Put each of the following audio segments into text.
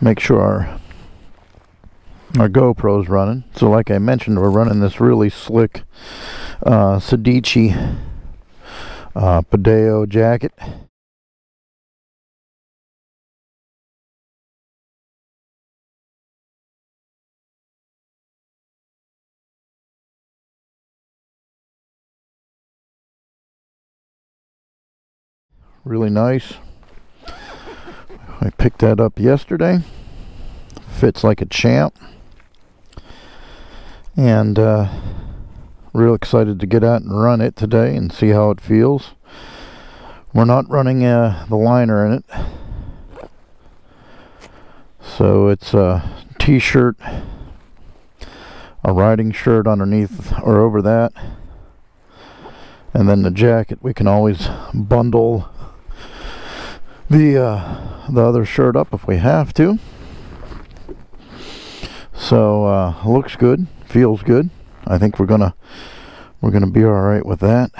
make sure our our GoPro's running. So like I mentioned, we're running this really slick uh, Sedici uh, Padeo jacket. Really nice. I picked that up yesterday. Fits like a champ. And uh, real excited to get out and run it today and see how it feels. We're not running uh, the liner in it. So it's a t-shirt, a riding shirt underneath or over that. And then the jacket, we can always bundle the uh, the other shirt up if we have to. So uh, looks good, feels good. I think we're gonna we're gonna be all right with that.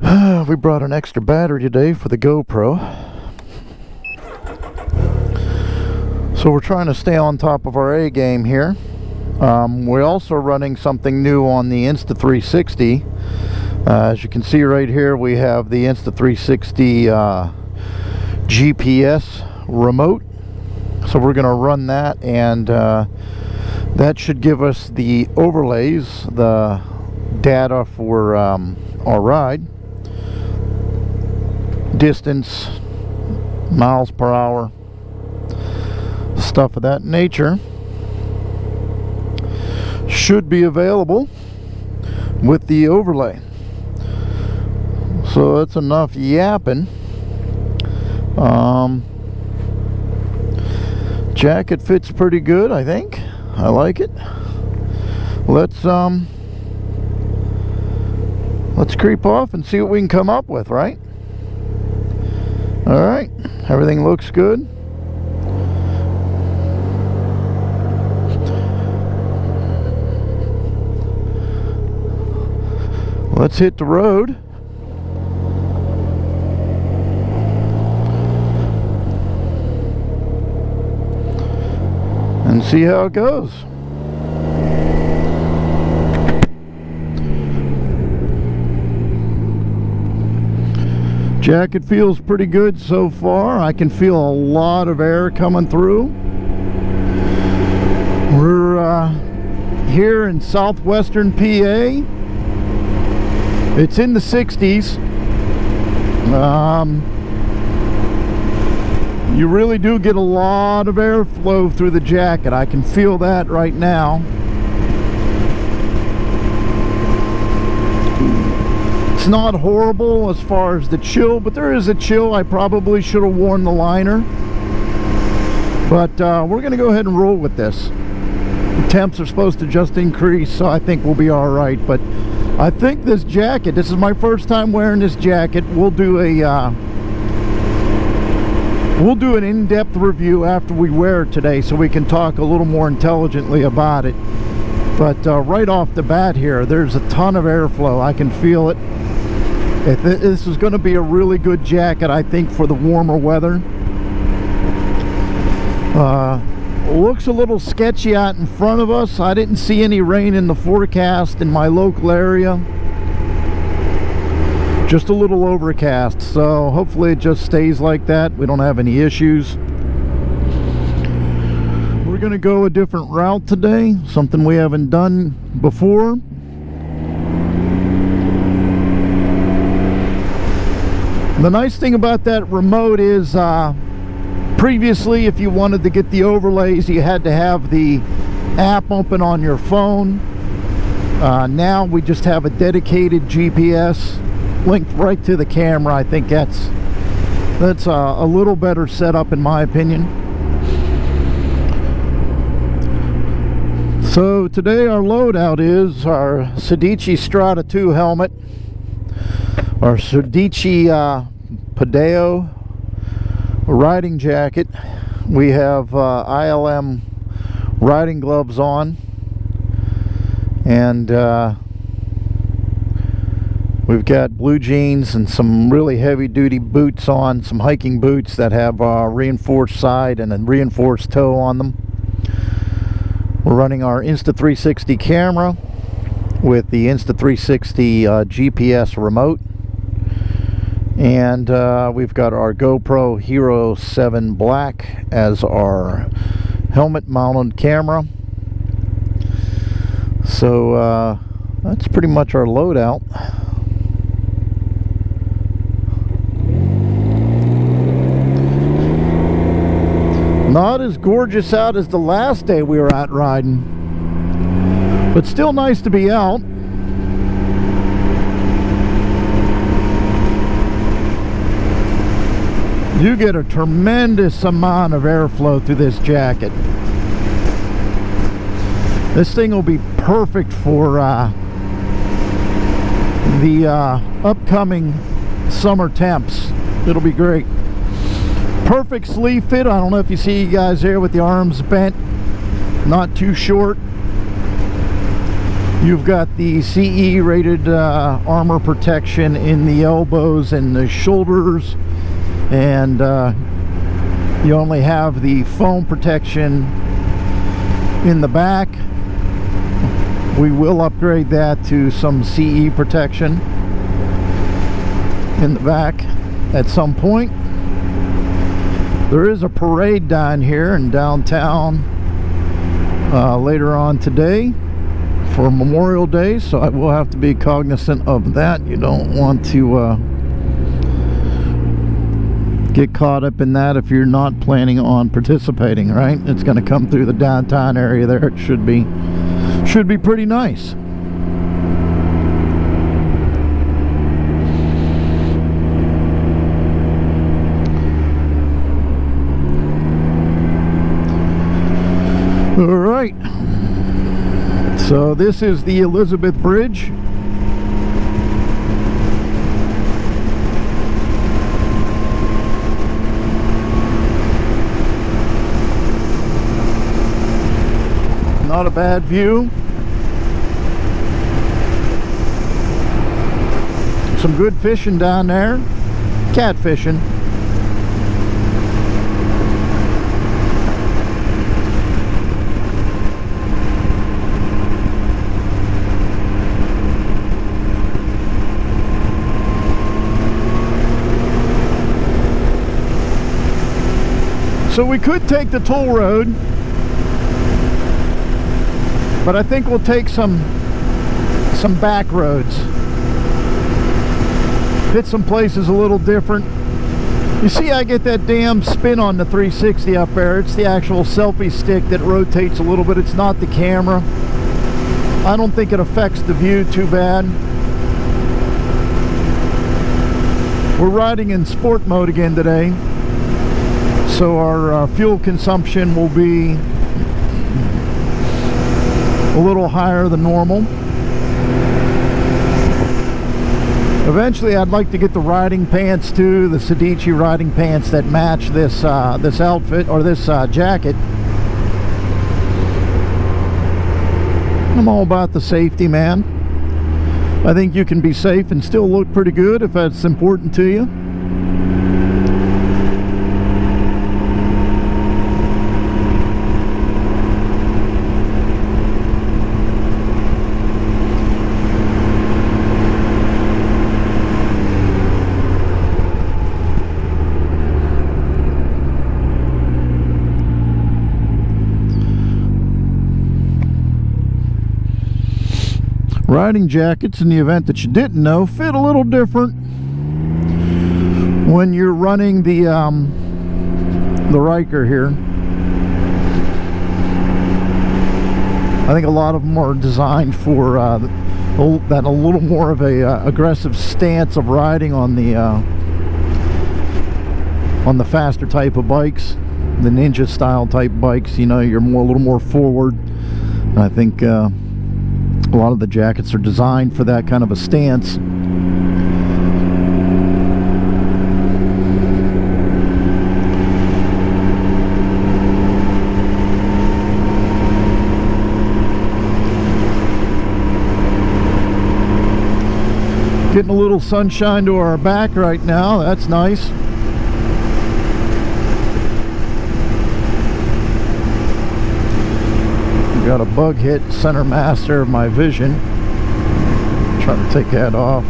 we brought an extra battery today for the GoPro. So we're trying to stay on top of our A game here. Um, we're also running something new on the Insta360. Uh, as you can see right here, we have the Insta360 uh, GPS remote. So we're going to run that and uh, that should give us the overlays, the data for um, our ride, distance, miles per hour, stuff of that nature should be available with the overlay. So that's enough yapping. Um, jacket fits pretty good, I think. I like it. Let's um let's creep off and see what we can come up with, right? All right. Everything looks good. Let's hit the road. And see how it goes. Jacket feels pretty good so far. I can feel a lot of air coming through. We're uh, here in southwestern PA. It's in the 60s. Um, you really do get a lot of airflow through the jacket. I can feel that right now. It's not horrible as far as the chill, but there is a chill. I probably should have worn the liner. But uh, we're going to go ahead and roll with this. The temps are supposed to just increase, so I think we'll be all right. But I think this jacket, this is my first time wearing this jacket. We'll do a, uh, we'll do an in-depth review after we wear it today so we can talk a little more intelligently about it. But uh, right off the bat here, there's a ton of airflow. I can feel it. If this is going to be a really good jacket, I think, for the warmer weather. Uh, looks a little sketchy out in front of us. I didn't see any rain in the forecast in my local area. Just a little overcast so hopefully it just stays like that. We don't have any issues. We're gonna go a different route today something we haven't done before. The nice thing about that remote is uh, previously if you wanted to get the overlays you had to have the app open on your phone. Uh, now we just have a dedicated GPS linked right to the camera. I think that's that's a, a little better setup in my opinion. So today our loadout is our Sedici Strada 2 helmet our Sedici uh, Padeo riding jacket. We have uh, ILM riding gloves on and uh, We've got blue jeans and some really heavy duty boots on, some hiking boots that have uh, reinforced side and a reinforced toe on them. We're running our Insta360 camera with the Insta360 uh, GPS remote. And uh, we've got our GoPro Hero 7 Black as our helmet mounted camera. So uh, that's pretty much our loadout. Not as gorgeous out as the last day we were out riding. But still nice to be out. You get a tremendous amount of airflow through this jacket. This thing will be perfect for uh, the uh, upcoming summer temps. It'll be great. Perfect sleeve fit. I don't know if you see you guys there with the arms bent. Not too short. You've got the CE rated uh, armor protection in the elbows and the shoulders and uh, you only have the foam protection in the back we will upgrade that to some CE protection in the back at some point there is a parade down here in downtown uh, later on today for Memorial Day, so I will have to be cognizant of that. You don't want to uh, get caught up in that if you're not planning on participating, right? It's going to come through the downtown area there. It should be should be pretty nice. All right. So this is the Elizabeth Bridge. Not a bad view. Some good fishing down there. Cat fishing. So we could take the toll road, but I think we'll take some some back roads. Hit some places a little different. You see I get that damn spin on the 360 up there. It's the actual selfie stick that rotates a little bit. It's not the camera. I don't think it affects the view too bad. We're riding in sport mode again today so our uh, fuel consumption will be a little higher than normal. Eventually I'd like to get the riding pants too the Sedici riding pants that match this uh, this outfit or this uh, jacket. I'm all about the safety man. I think you can be safe and still look pretty good if that's important to you riding jackets in the event that you didn't know fit a little different when you're running the um, the Ryker here. I think a lot of them are designed for uh, that a little more of a uh, aggressive stance of riding on the uh, on the faster type of bikes the ninja style type bikes. You know you're more a little more forward. I think uh, a lot of the jackets are designed for that kind of a stance. Getting a little sunshine to our back right now. That's nice. Got a bug hit center master of my vision. Try to take that off.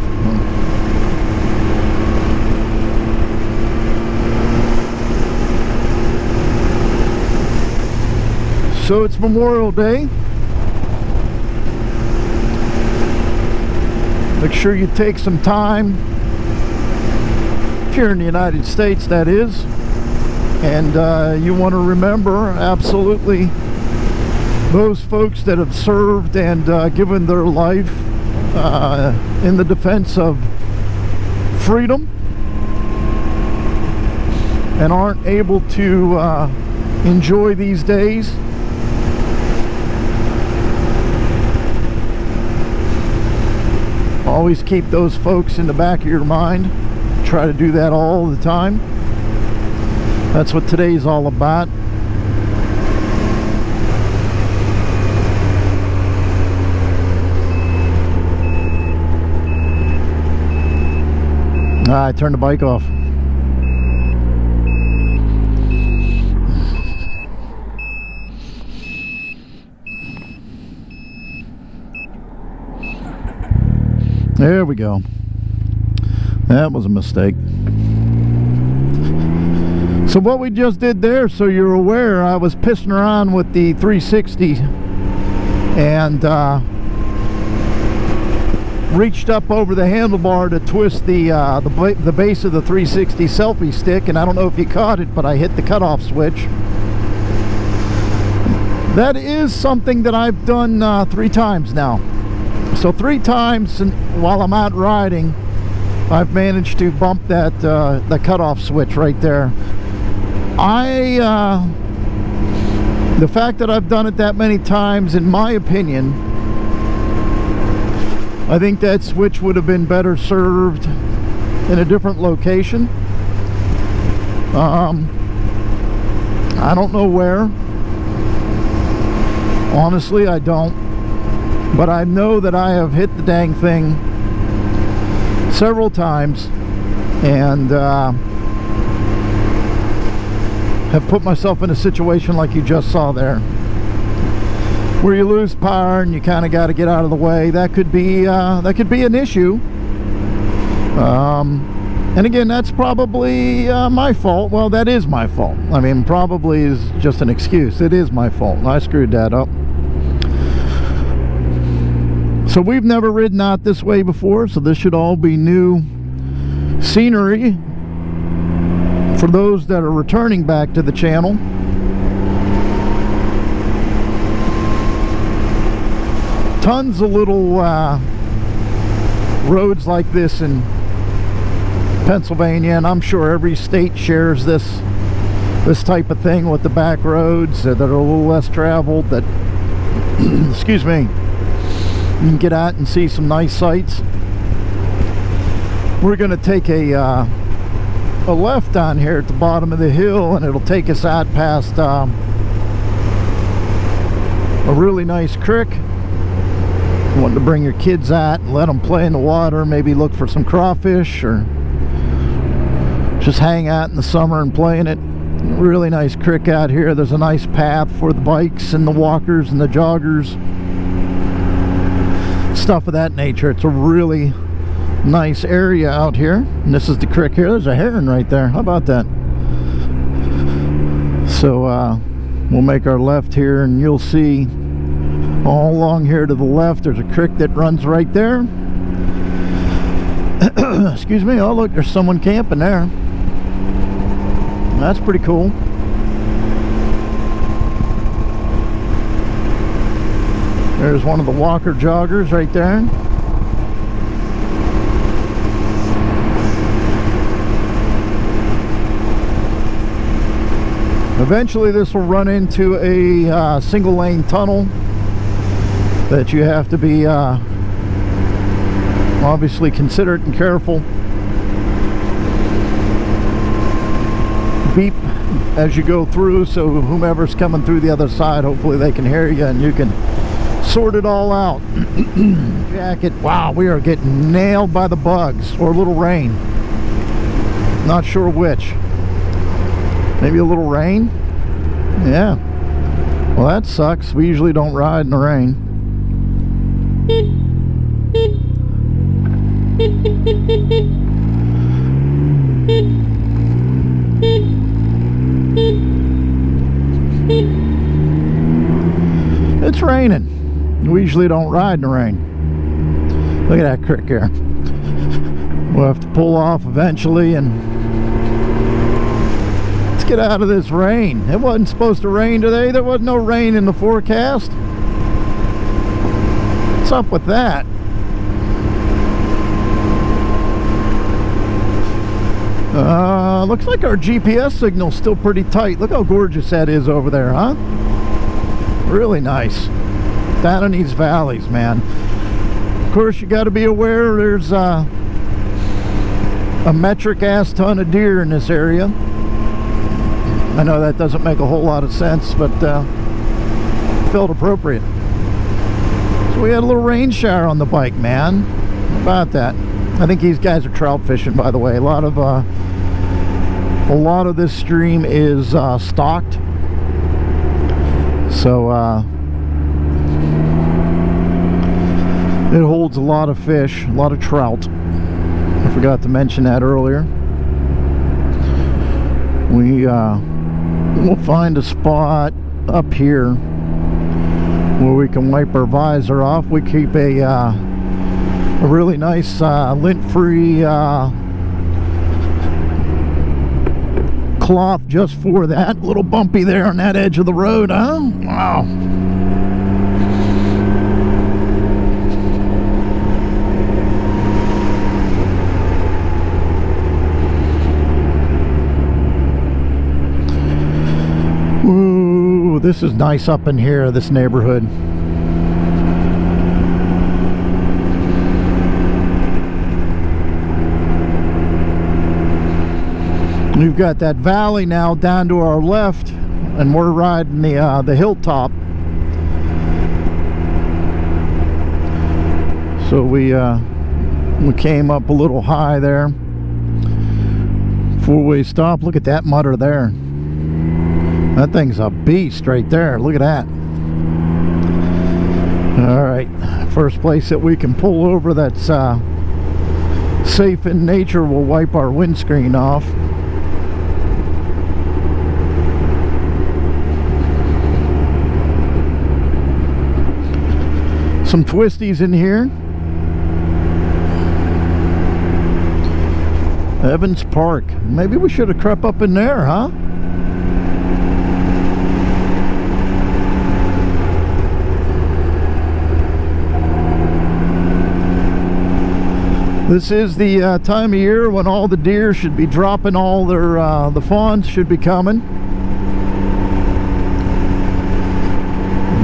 So it's Memorial Day. Make sure you take some time, if you're in the United States that is, and uh, you want to remember absolutely those folks that have served and uh, given their life uh, in the defense of freedom and aren't able to uh, enjoy these days. Always keep those folks in the back of your mind. Try to do that all the time. That's what today's all about ah, I turned the bike off There we go. That was a mistake. So what we just did there, so you're aware, I was pissing around with the 360 and uh, reached up over the handlebar to twist the, uh, the, the base of the 360 selfie stick and I don't know if you caught it, but I hit the cutoff switch. That is something that I've done uh, three times now. So three times while I'm out riding, I've managed to bump that uh, the cutoff switch right there. I, uh, the fact that I've done it that many times, in my opinion, I think that switch would have been better served in a different location. Um, I don't know where. Honestly, I don't. But I know that I have hit the dang thing several times and uh, have put myself in a situation like you just saw there where you lose power and you kind of got to get out of the way that could be uh, that could be an issue. Um, and again that's probably uh, my fault. Well that is my fault. I mean probably is just an excuse. It is my fault. I screwed that up. So we've never ridden out this way before, so this should all be new scenery for those that are returning back to the channel. Tons of little uh, roads like this in Pennsylvania, and I'm sure every state shares this this type of thing with the back roads that are a little less traveled that excuse me you can get out and see some nice sights. We're going to take a uh, a left down here at the bottom of the hill and it'll take us out past um, a really nice creek want to bring your kids out and let them play in the water maybe look for some crawfish or just hang out in the summer and play in it really nice creek out here there's a nice path for the bikes and the walkers and the joggers stuff of that nature. It's a really nice area out here. And this is the creek here. There's a heron right there. How about that? So uh, we'll make our left here and you'll see all along here to the left there's a creek that runs right there. Excuse me. Oh look, there's someone camping there. That's pretty cool. There's one of the walker joggers right there. Eventually this will run into a uh, single lane tunnel that you have to be uh, obviously considerate and careful. Beep as you go through so whomever's coming through the other side hopefully they can hear you and you can sort it all out. Jacket. Wow, we are getting nailed by the bugs or a little rain. Not sure which. Maybe a little rain? Yeah. Well, that sucks. We usually don't ride in the rain. It's raining. We usually don't ride in the rain. Look at that creek here. We'll have to pull off eventually and let's get out of this rain. It wasn't supposed to rain today. There was no rain in the forecast. What's up with that? Uh, looks like our GPS signal's still pretty tight. Look how gorgeous that is over there, huh? Really nice. Down in these valleys, man. Of course, you got to be aware there's uh, a metric ass ton of deer in this area. I know that doesn't make a whole lot of sense, but uh, felt appropriate. We had a little rain shower on the bike, man. How about that? I think these guys are trout fishing, by the way. A lot of uh, a lot of this stream is uh, stocked, so uh, it holds a lot of fish, a lot of trout. I forgot to mention that earlier. We uh, will find a spot up here where we can wipe our visor off. We keep a uh, a really nice uh, lint-free uh, cloth just for that. A little bumpy there on that edge of the road, huh? Wow. This is nice up in here, this neighborhood. We've got that valley now down to our left and we're riding the uh, the hilltop. So we uh, we came up a little high there. Four-way stop. Look at that mutter there. That thing's a beast right there. Look at that. All right, first place that we can pull over that's uh, safe in nature. We'll wipe our windscreen off. some twisties in here. Evans Park. Maybe we should have crept up in there, huh? This is the uh, time of year when all the deer should be dropping all their, uh, the fawns should be coming.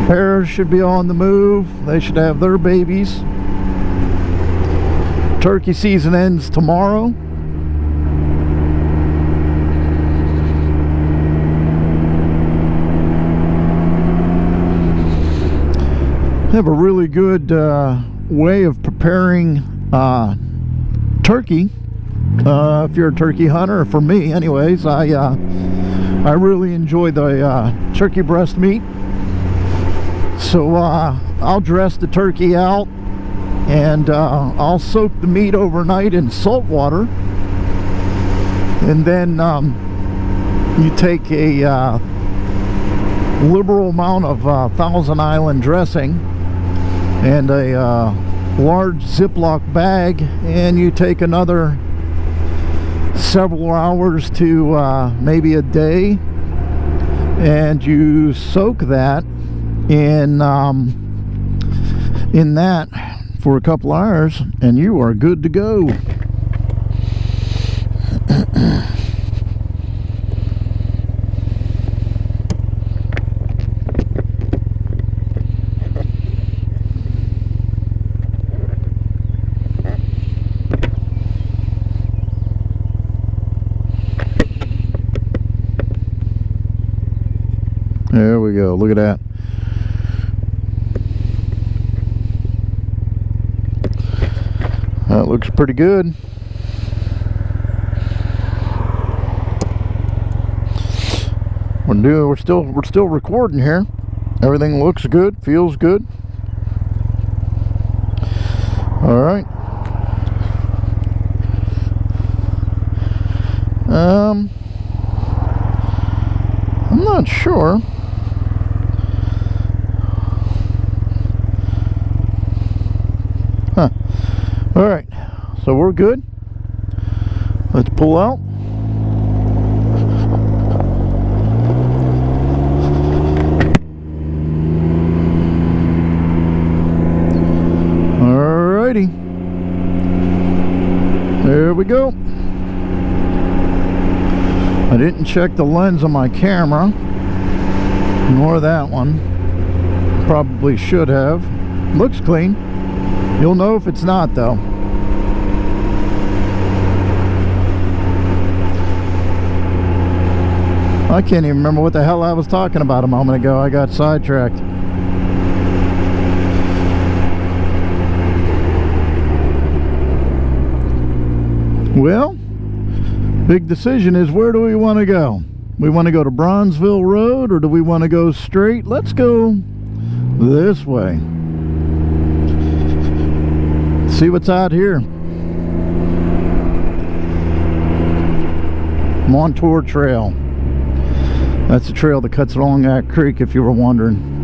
Bears should be on the move. They should have their babies. Turkey season ends tomorrow. have a really good uh, way of preparing uh, turkey uh, if you're a turkey hunter for me anyways I uh, I really enjoy the uh, turkey breast meat. So uh, I'll dress the turkey out and uh, I'll soak the meat overnight in salt water. And then um, you take a uh, liberal amount of Thousand Island dressing and a large Ziploc bag and you take another several hours to uh, maybe a day and you soak that in um, in that for a couple hours and you are good to go go. Look at that. That looks pretty good. We're doing, we're still we're still recording here. Everything looks good, feels good. All right. Um I'm not sure. So we're good. Let's pull out. Alrighty. There we go. I didn't check the lens on my camera, nor that one. Probably should have. Looks clean. You'll know if it's not though. I can't even remember what the hell I was talking about a moment ago. I got sidetracked. Well, big decision is where do we want to go? We want to go to Brownsville Road or do we want to go straight? Let's go this way. See what's out here. Montour Trail. That's the trail that cuts along that creek if you were wondering.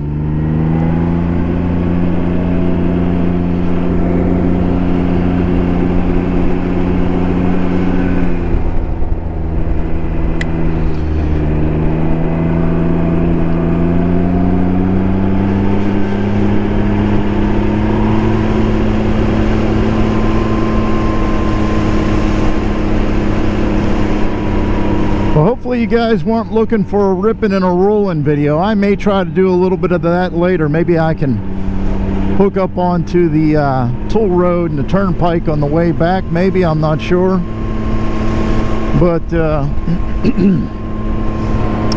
Well, you guys weren't looking for a ripping and a rolling video. I may try to do a little bit of that later. Maybe I can hook up onto the uh, toll road and the turnpike on the way back. Maybe, I'm not sure. But uh,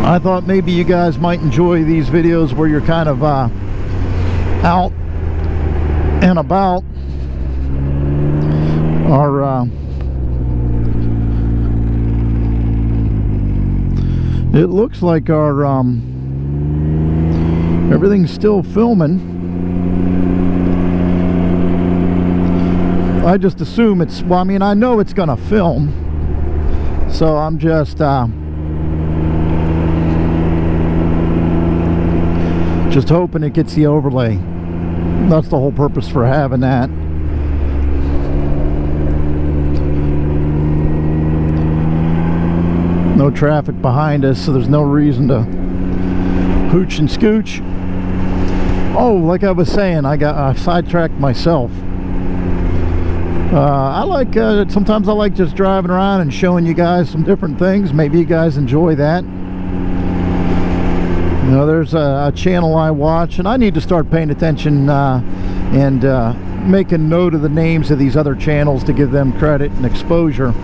I thought maybe you guys might enjoy these videos where you're kind of uh, out and about or it looks like our um, everything's still filming. I just assume it's well I mean I know it's gonna film. So I'm just uh, just hoping it gets the overlay. That's the whole purpose for having that no traffic behind us so there's no reason to hooch and scooch. Oh like I was saying I got uh, sidetracked myself. Uh, I like uh, sometimes I like just driving around and showing you guys some different things. Maybe you guys enjoy that. You know there's a, a channel I watch and I need to start paying attention uh, and uh, making note of the names of these other channels to give them credit and exposure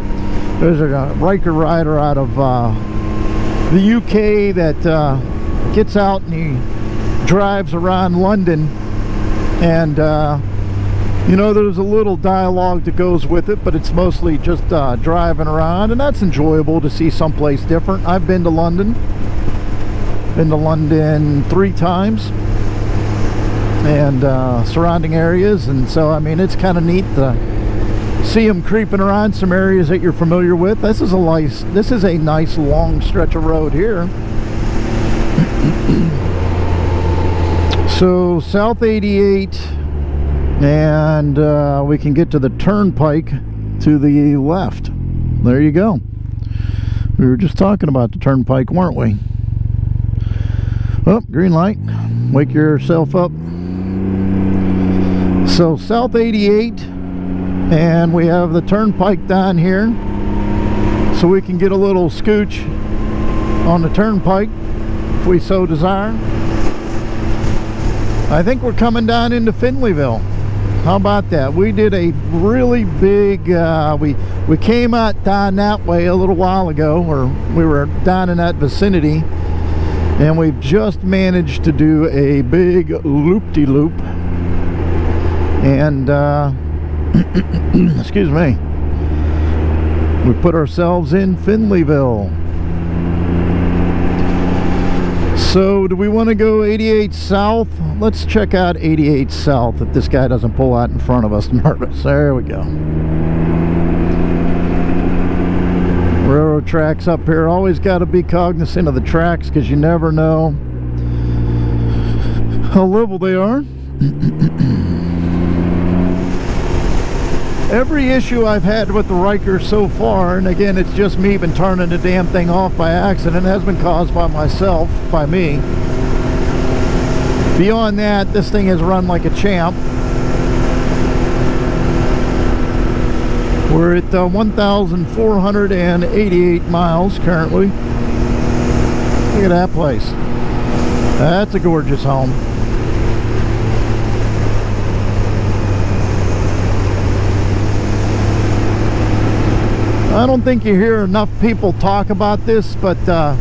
there's a Ryker rider out of uh, the UK that uh, gets out and he drives around London and uh, you know there's a little dialogue that goes with it but it's mostly just uh, driving around and that's enjoyable to see someplace different. I've been to London. Been to London three times and uh, surrounding areas and so I mean it's kind of neat to see them creeping around some areas that you're familiar with. This is a nice, this is a nice long stretch of road here. so South 88 and uh, we can get to the turnpike to the left. There you go. We were just talking about the turnpike, weren't we? Oh, green light. Wake yourself up. So South 88 and we have the turnpike down here so we can get a little scooch on the turnpike if we so desire. I think we're coming down into Finleyville how about that? We did a really big uh, we we came out down that way a little while ago or we were down in that vicinity and we've just managed to do a big loop-de-loop. -loop. and uh, Excuse me. We put ourselves in Finleyville. So, do we want to go 88 South? Let's check out 88 South if this guy doesn't pull out in front of us nervous. There we go. Railroad tracks up here. Always got to be cognizant of the tracks because you never know how level they are. Every issue I've had with the Ryker so far, and again, it's just me been turning the damn thing off by accident, has been caused by myself, by me. Beyond that, this thing has run like a champ. We're at uh, 1,488 miles currently. Look at that place. That's a gorgeous home. I don't think you hear enough people talk about this, but uh,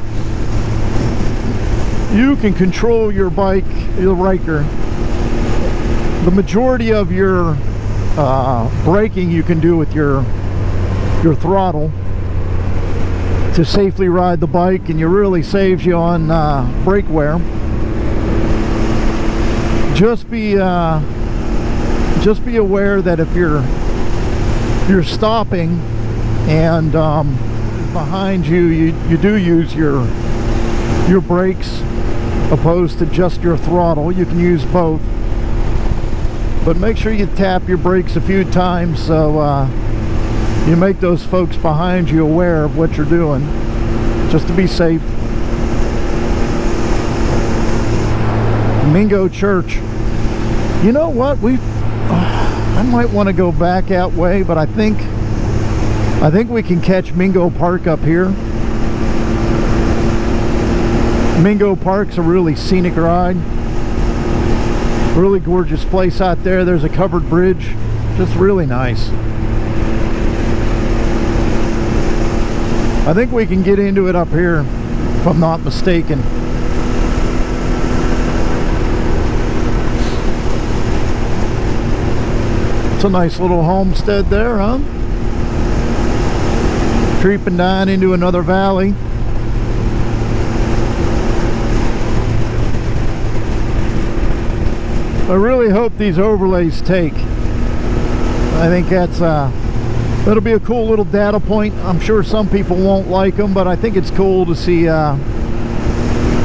you can control your bike, your Ryker. The majority of your uh, braking you can do with your your throttle to safely ride the bike, and it really saves you on uh, brake wear. Just be uh, just be aware that if you're you're stopping and um, behind you, you you do use your your brakes opposed to just your throttle. You can use both. But make sure you tap your brakes a few times so uh, you make those folks behind you aware of what you're doing just to be safe. Mingo Church. You know what? We uh, I might want to go back that way but I think I think we can catch Mingo Park up here. Mingo Park's a really scenic ride. Really gorgeous place out there. There's a covered bridge. Just really nice. I think we can get into it up here, if I'm not mistaken. It's a nice little homestead there, huh? Creeping down into another valley. I really hope these overlays take. I think that's uh, that'll be a cool little data point. I'm sure some people won't like them, but I think it's cool to see uh,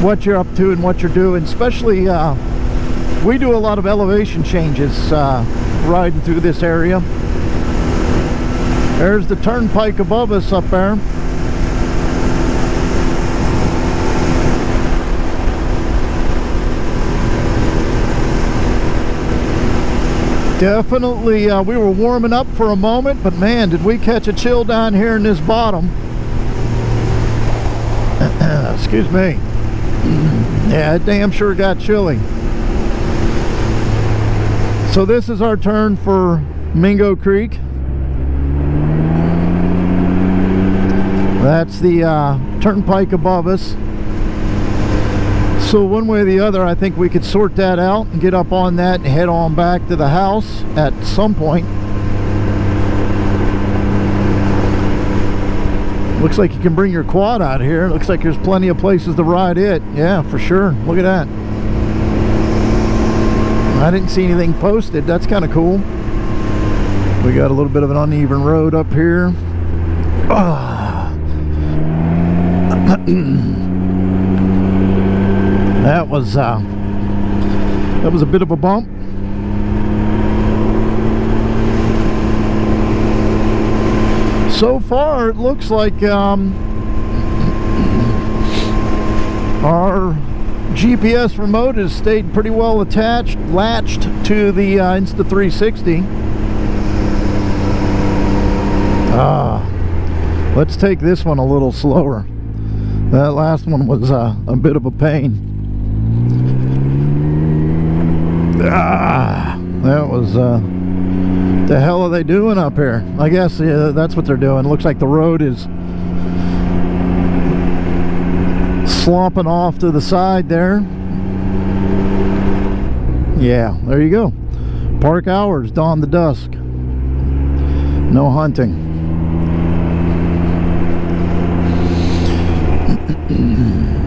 what you're up to and what you're doing. Especially, uh, we do a lot of elevation changes uh, riding through this area. There's the turnpike above us up there. Definitely, uh, we were warming up for a moment, but man, did we catch a chill down here in this bottom. Excuse me. yeah, it damn sure got chilly. So this is our turn for Mingo Creek. That's the uh, turnpike above us. So one way or the other, I think we could sort that out and get up on that and head on back to the house at some point. Looks like you can bring your quad out here. Looks like there's plenty of places to ride it. Yeah, for sure. Look at that. I didn't see anything posted. That's kind of cool. We got a little bit of an uneven road up here. Ah. that was uh, that was a bit of a bump. So far it looks like um, our GPS remote has stayed pretty well attached latched to the uh, Insta360 ah let's take this one a little slower that last one was uh, a bit of a pain. Ah, that was, uh, the hell are they doing up here? I guess yeah, that's what they're doing. Looks like the road is slumping off to the side there. Yeah, there you go. Park hours, dawn to dusk. No hunting. Hmm.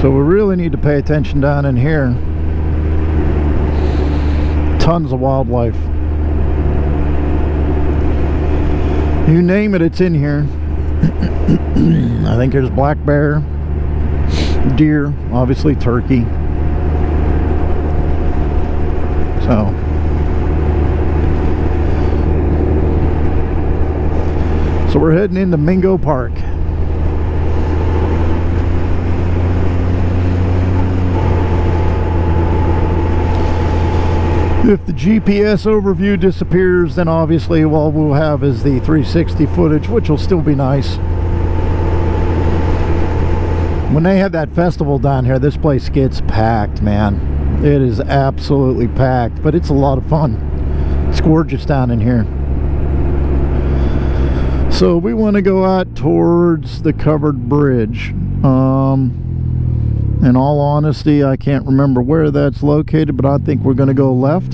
So we really need to pay attention down in here. Tons of wildlife. You name it, it's in here. I think there's black bear, deer, obviously turkey. So. So we're heading into Mingo Park. If the GPS overview disappears, then obviously all we'll have is the 360 footage, which will still be nice. When they have that festival down here, this place gets packed, man. It is absolutely packed, but it's a lot of fun. It's gorgeous down in here. So we want to go out towards the covered bridge. Um, in all honesty, I can't remember where that's located, but I think we're going to go left.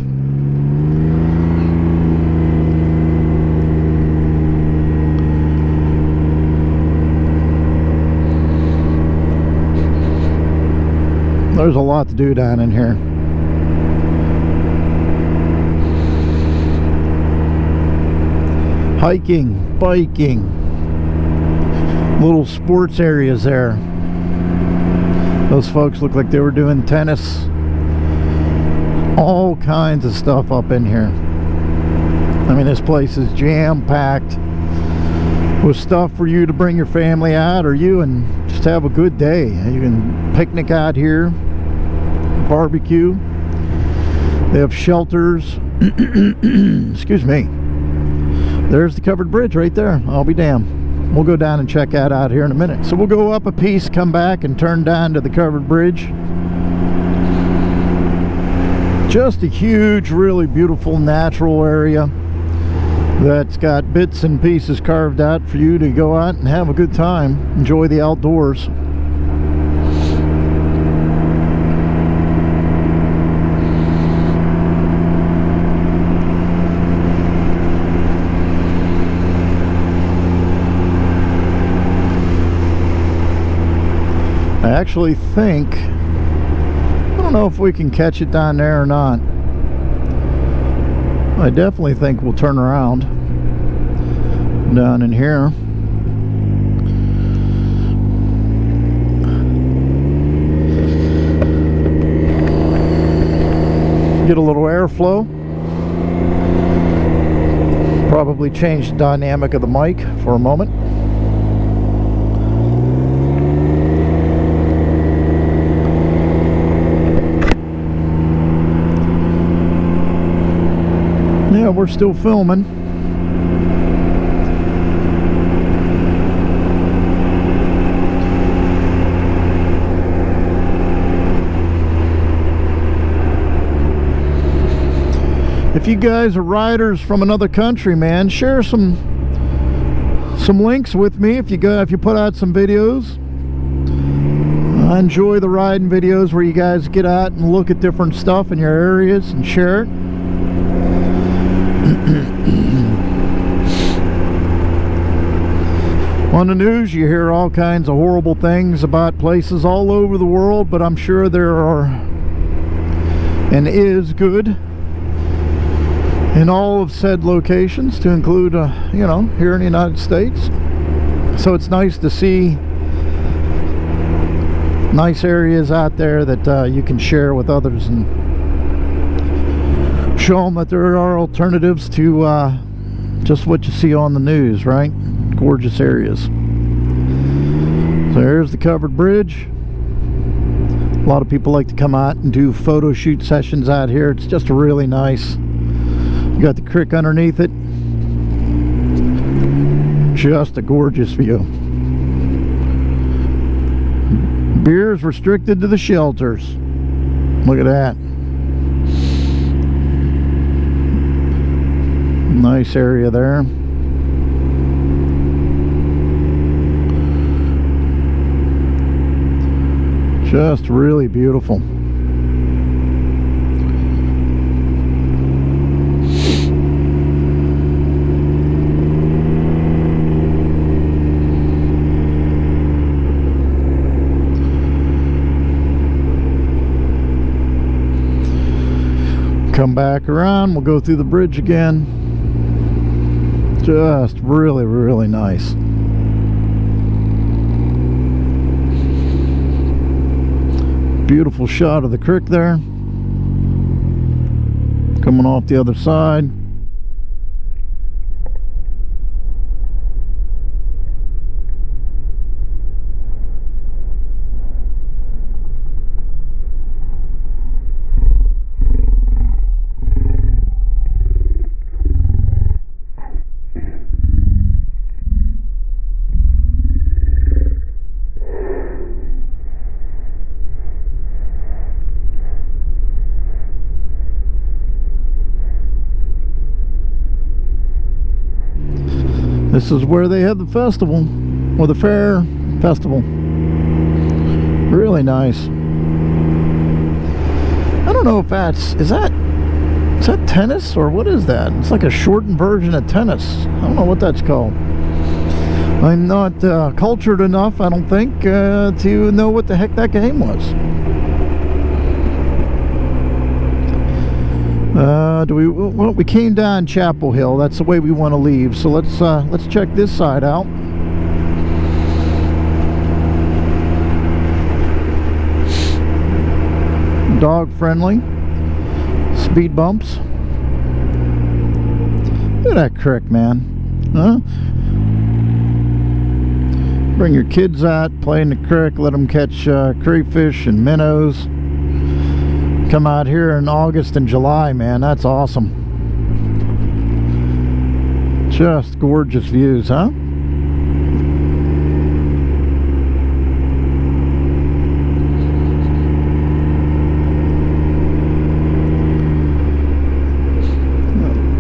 There's a lot to do down in here. Hiking, biking, little sports areas there. Those folks look like they were doing tennis. All kinds of stuff up in here. I mean, this place is jam-packed with stuff for you to bring your family out or you and just have a good day. You can picnic out here, barbecue. They have shelters. Excuse me. There's the covered bridge right there. I'll be damned. We'll go down and check that out here in a minute. So we'll go up a piece, come back, and turn down to the covered bridge. Just a huge, really beautiful natural area that's got bits and pieces carved out for you to go out and have a good time. Enjoy the outdoors. Actually think I don't know if we can catch it down there or not. I definitely think we'll turn around down in here. Get a little airflow. Probably change the dynamic of the mic for a moment we're still filming. If you guys are riders from another country, man, share some some links with me if you go if you put out some videos. I enjoy the riding videos where you guys get out and look at different stuff in your areas and share it. On the news, you hear all kinds of horrible things about places all over the world, but I'm sure there are and is good in all of said locations to include, uh, you know, here in the United States. So it's nice to see nice areas out there that uh, you can share with others and show them that there are alternatives to uh, just what you see on the news, right? Gorgeous areas. So there's the covered bridge. A lot of people like to come out and do photo shoot sessions out here. It's just really nice. You got the creek underneath it. Just a gorgeous view. Beer is restricted to the shelters. Look at that. Nice area there. Just really beautiful. Come back around, we'll go through the bridge again. Just really, really nice. Beautiful shot of the creek there. Coming off the other side. This is where they have the festival, or the fair festival. Really nice. I don't know if that's, is that, is that tennis or what is that? It's like a shortened version of tennis. I don't know what that's called. I'm not uh, cultured enough, I don't think, uh, to know what the heck that game was. Uh, do we? Well, we came down Chapel Hill. That's the way we want to leave. So let's uh, let's check this side out. Dog friendly. Speed bumps. Look at that creek, man. Huh? Bring your kids out, play in the creek, let them catch uh, crayfish and minnows come out here in August and July, man. That's awesome. Just gorgeous views, huh?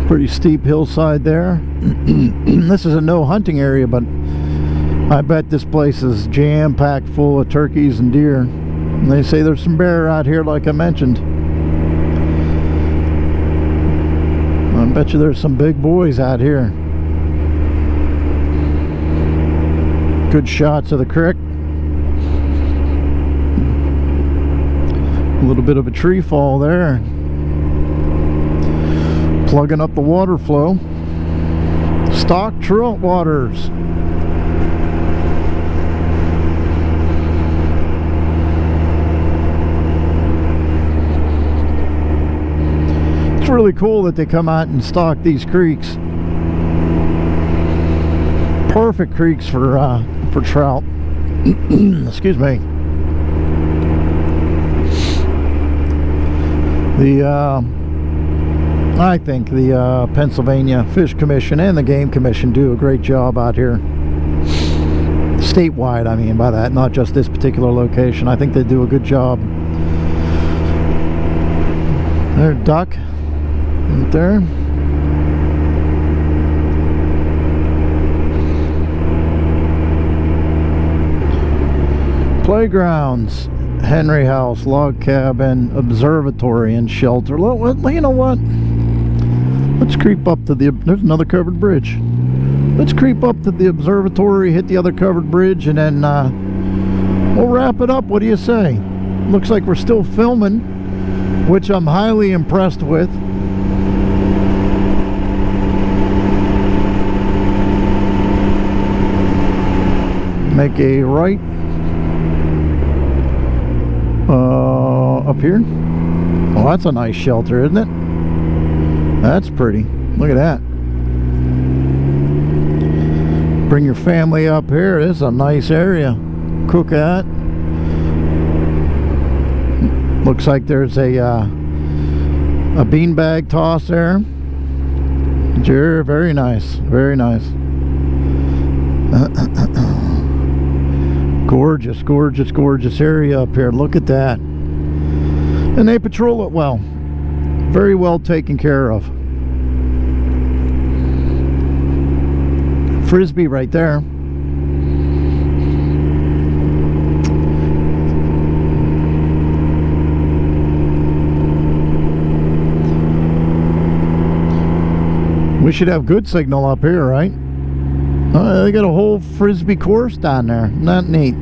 Pretty steep hillside there. this is a no hunting area, but I bet this place is jam-packed full of turkeys and deer. And they say there's some bear out here like I mentioned. I bet you there's some big boys out here. Good shots of the creek. A little bit of a tree fall there. Plugging up the water flow. Stock trout waters. Really cool that they come out and stock these creeks. Perfect creeks for uh, for trout. Excuse me. The uh, I think the uh, Pennsylvania Fish Commission and the Game Commission do a great job out here. Statewide, I mean by that, not just this particular location. I think they do a good job. There, duck right there. Playgrounds, Henry House, log cabin, observatory, and shelter. You know what? Let's creep up to the. There's another covered bridge. Let's creep up to the observatory, hit the other covered bridge, and then uh, we'll wrap it up. What do you say? Looks like we're still filming, which I'm highly impressed with. Make a right uh, up here. Well, that's a nice shelter, isn't it? That's pretty. Look at that. Bring your family up here. This is a nice area. Cook at. Looks like there's a uh, a beanbag toss there. Very nice. Very nice. gorgeous, gorgeous, gorgeous area up here. Look at that. And they patrol it well. Very well taken care of. Frisbee right there. We should have good signal up here, right? Uh, they got a whole frisbee course down there. Not neat.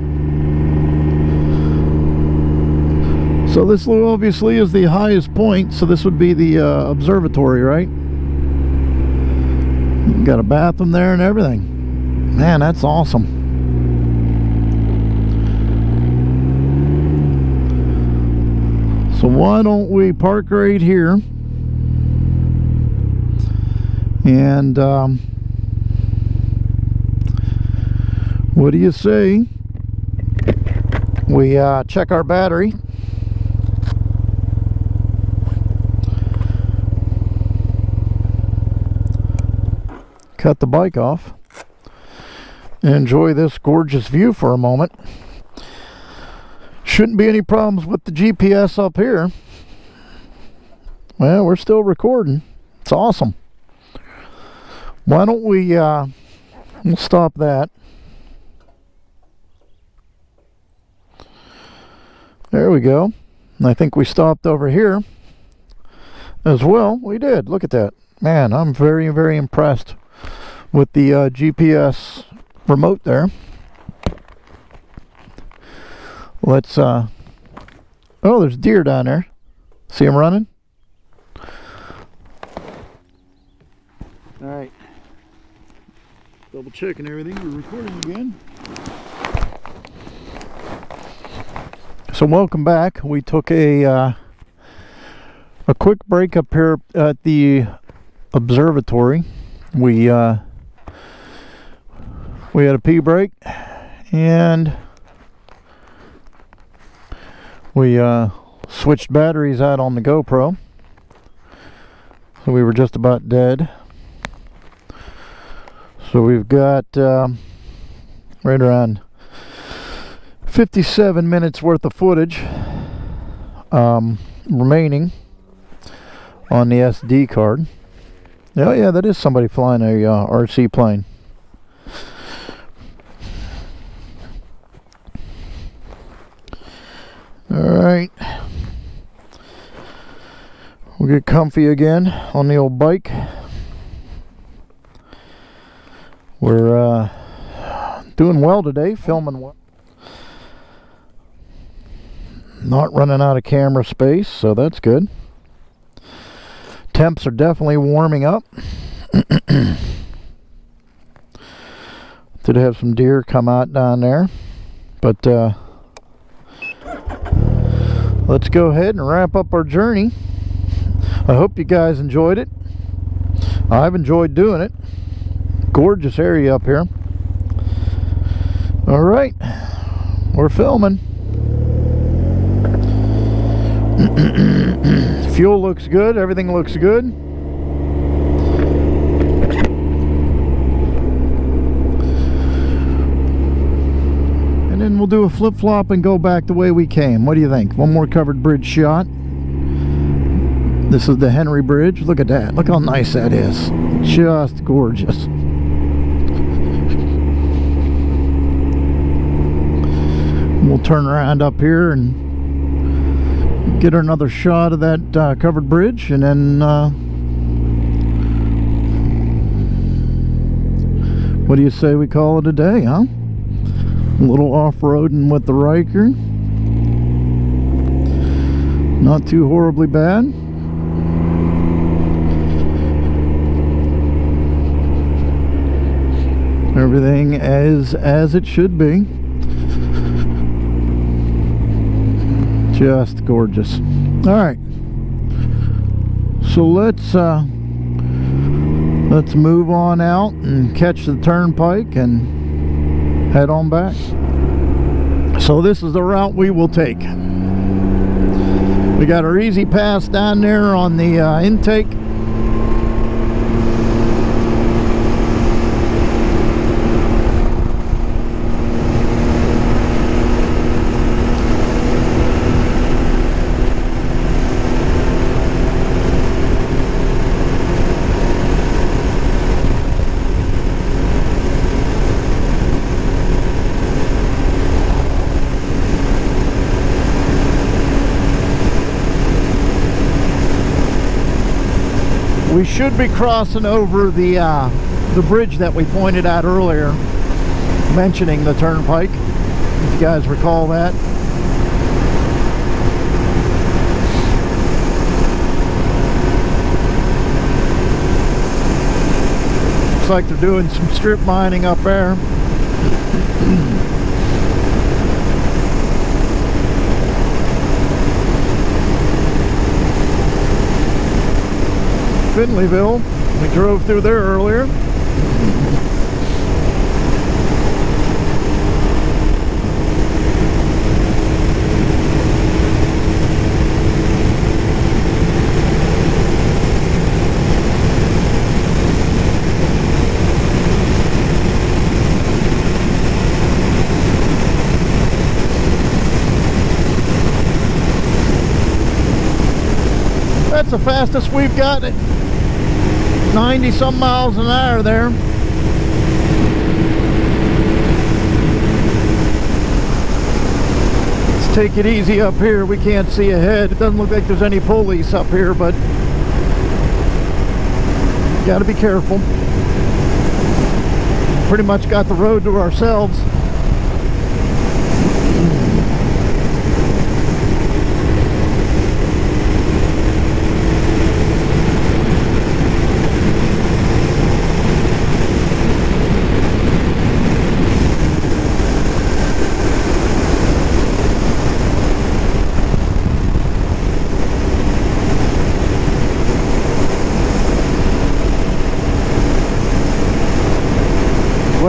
So this obviously is the highest point, so this would be the uh, observatory, right? Got a bathroom there and everything. Man, that's awesome. So why don't we park right here and um, what do you say we uh, check our battery cut the bike off enjoy this gorgeous view for a moment. Shouldn't be any problems with the GPS up here. Well, we're still recording. It's awesome. Why don't we, uh, we'll stop that. There we go. I think we stopped over here as well. We did. Look at that. Man, I'm very, very impressed with the uh, GPS remote there. Let's, uh, oh, there's deer down there. See them running? All right. Double checking everything. We're recording again. So welcome back. We took a uh, a quick break up here at the observatory. We uh, we had a pee break and we uh, switched batteries out on the GoPro so we were just about dead so we've got um, right around 57 minutes worth of footage um, remaining on the SD card oh yeah that is somebody flying a uh, RC plane Alright. We'll get comfy again on the old bike. We're uh, doing well today, filming well. Not running out of camera space, so that's good. Temps are definitely warming up. Did have some deer come out down there, but uh, let's go ahead and wrap up our journey. I hope you guys enjoyed it. I've enjoyed doing it. Gorgeous area up here. All right, we're filming. Fuel looks good, everything looks good. and then we'll do a flip-flop and go back the way we came. What do you think? One more covered bridge shot. This is the Henry Bridge. Look at that. Look how nice that is. Just gorgeous. We'll turn around up here and get another shot of that uh, covered bridge and then uh, what do you say we call it a day, huh? A little off-roading with the Ryker Not too horribly bad. Everything as as it should be. Just gorgeous. All right. So let's uh, let's move on out and catch the turnpike and head on back. So this is the route we will take. We got our E-ZPass down there on the uh, intake we should be crossing over the uh, the bridge that we pointed out earlier mentioning the turnpike if you guys recall that. Looks like they're doing some strip mining up there Finleyville. We drove through there earlier. That's the fastest we've got it. 90 some miles an hour there. Let's take it easy up here. We can't see ahead. It doesn't look like there's any police up here, but got to be careful. Pretty much got the road to ourselves.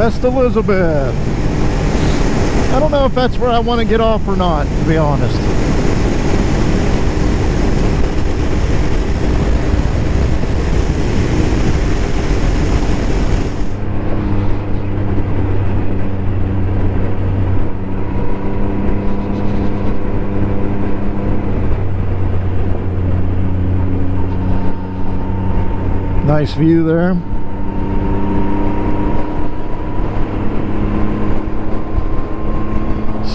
West Elizabeth. I don't know if that's where I want to get off or not, to be honest. Nice view there.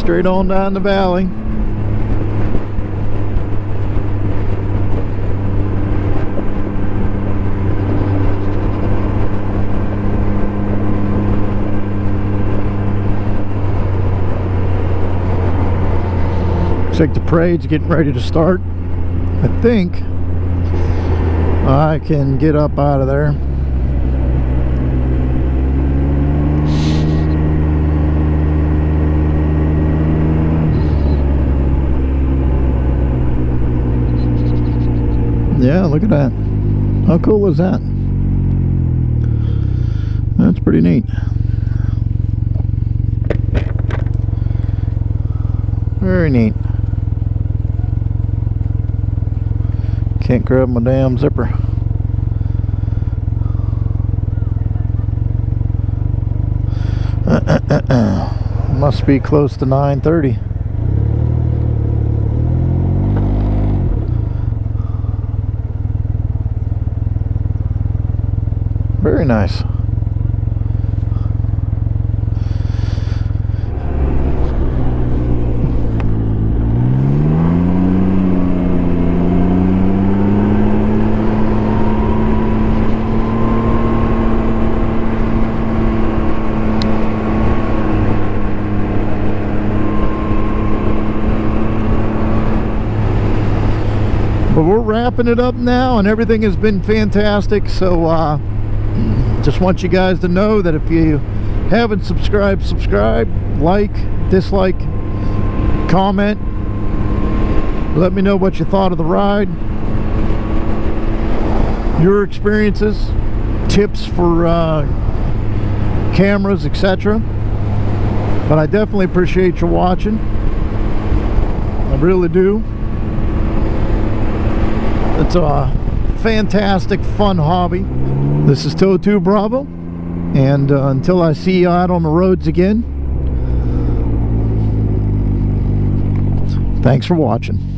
Straight on down the valley. Looks like the parade's getting ready to start. I think I can get up out of there. Yeah, look at that. How cool is that? That's pretty neat. Very neat. Can't grab my damn zipper. Must be close to 930. Nice. But we're wrapping it up now and everything has been fantastic so uh, just want you guys to know that if you haven't subscribed subscribe like dislike comment. Let me know what you thought of the ride your experiences tips for uh, cameras etc but I definitely appreciate you watching. I really do. It's a fantastic fun hobby this is Tow II Bravo, and uh, until I see you out on the roads again, thanks for watching.